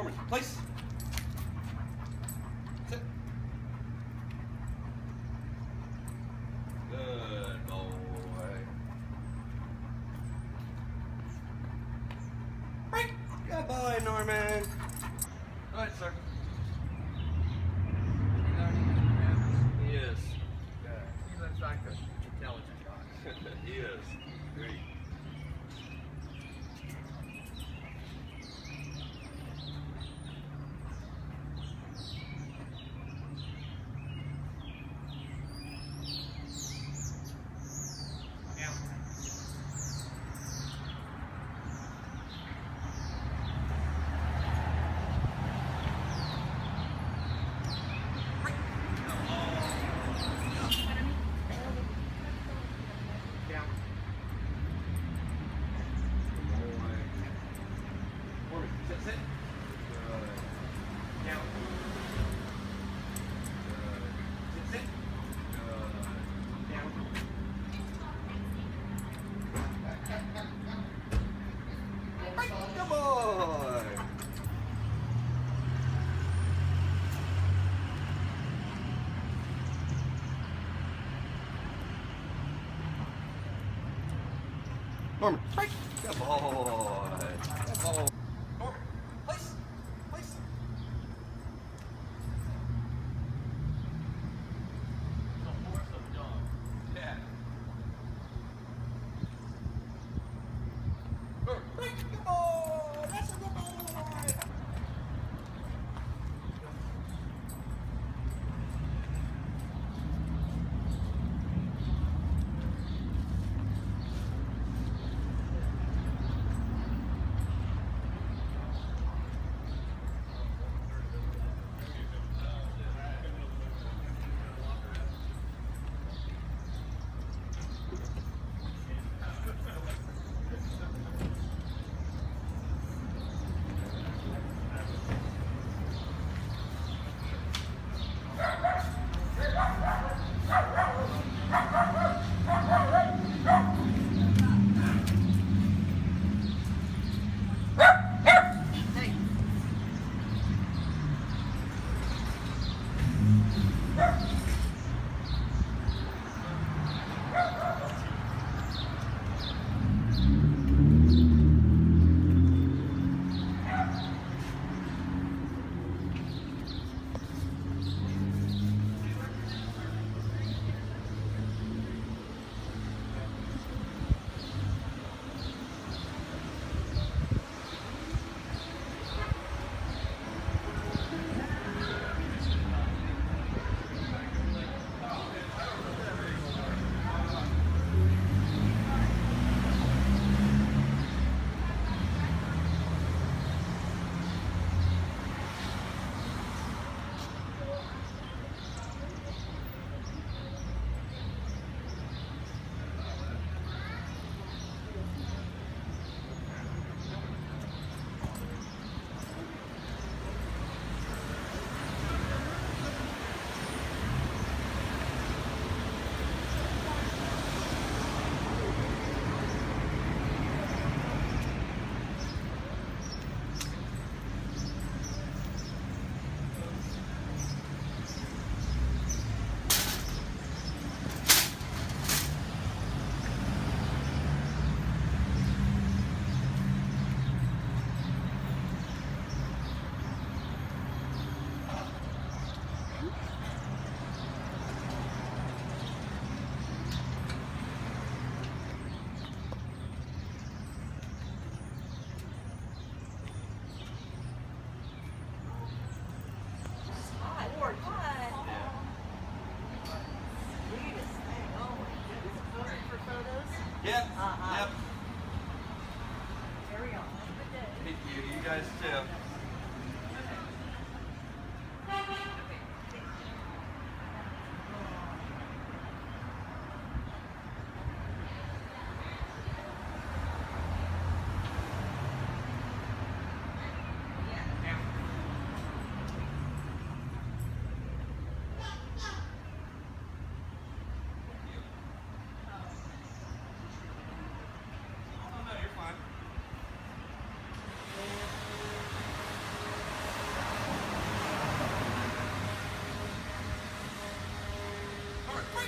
Mormon, place. Sit. Good boy. Break. Good Norman. All right, sir. Norman. Right. Good boy. Good boy.